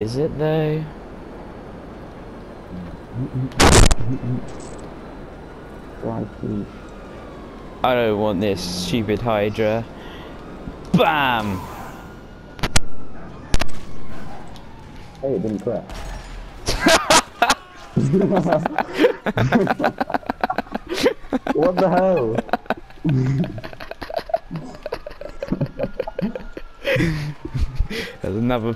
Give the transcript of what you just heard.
Is it though? I don't want this stupid Hydra. BAM! Hey, it didn't crack. what the hell? There's another